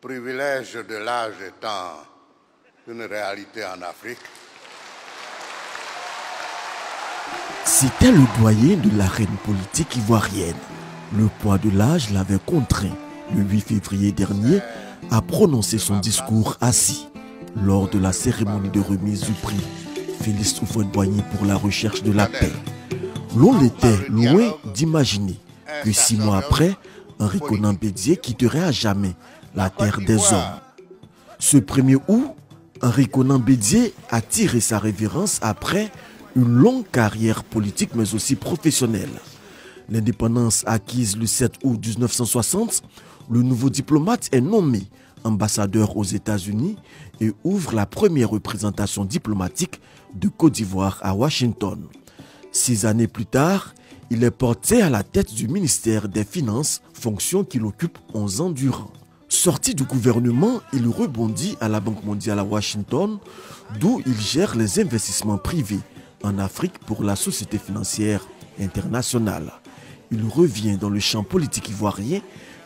privilège de l'âge étant une réalité en Afrique. C'était le doyen de la reine politique ivoirienne. Le poids de l'âge l'avait contraint, le 8 février dernier, à prononcer son discours assis lors de la cérémonie de remise du prix Félix Houphouët-Boigny pour la recherche de la paix. L'on était loin d'imaginer que six mois après, Henri Conan Bédier quitterait à jamais la terre des hommes. Ce 1er août, Henri Conan Bédier a tiré sa révérence après une longue carrière politique mais aussi professionnelle. L'indépendance acquise le 7 août 1960, le nouveau diplomate est nommé ambassadeur aux États-Unis et ouvre la première représentation diplomatique de Côte d'Ivoire à Washington. Six années plus tard, il est porté à la tête du ministère des Finances, fonction qu'il occupe 11 ans durant. Sorti du gouvernement, il rebondit à la Banque mondiale à Washington, d'où il gère les investissements privés en Afrique pour la Société financière internationale. Il revient dans le champ politique ivoirien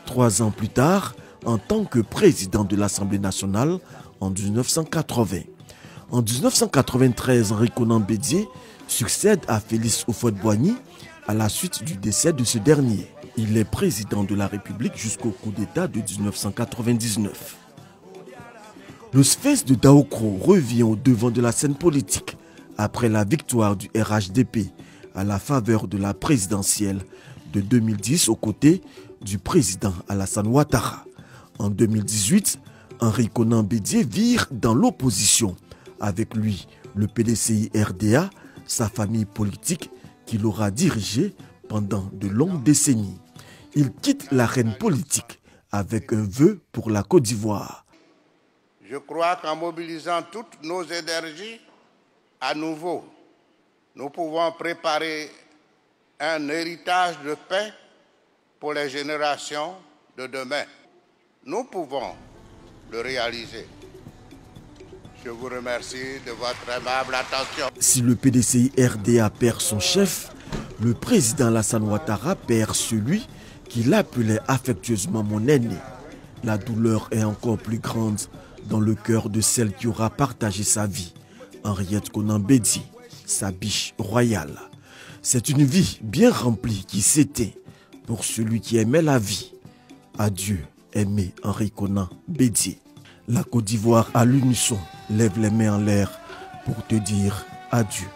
trois ans plus tard en tant que président de l'Assemblée nationale en 1980. En 1993, Henri Conan Bédier succède à Félix Houphouët-Boigny à la suite du décès de ce dernier. Il est président de la République jusqu'au coup d'État de 1999. Le Sphinx de Daokro revient au devant de la scène politique après la victoire du RHDP à la faveur de la présidentielle de 2010 aux côtés du président Alassane Ouattara. En 2018, Henri Conan Bédier vire dans l'opposition. Avec lui, le PDCI RDA, sa famille politique qu'il aura dirigée pendant de longues décennies. Il quitte l'arène politique avec un vœu pour la Côte d'Ivoire. Je crois qu'en mobilisant toutes nos énergies, à nouveau, nous pouvons préparer un héritage de paix pour les générations de demain. Nous pouvons le réaliser. Je vous remercie de votre aimable attention. Si le PDCI RDA perd son chef, le président Alassane Ouattara perd celui qu'il appelait affectueusement mon aîné. La douleur est encore plus grande dans le cœur de celle qui aura partagé sa vie, Henriette Conan Bédi, sa biche royale. C'est une vie bien remplie qui s'était pour celui qui aimait la vie. Adieu, aimé Henri Conan Bédier. La Côte d'Ivoire à l'unisson lève les mains en l'air pour te dire adieu.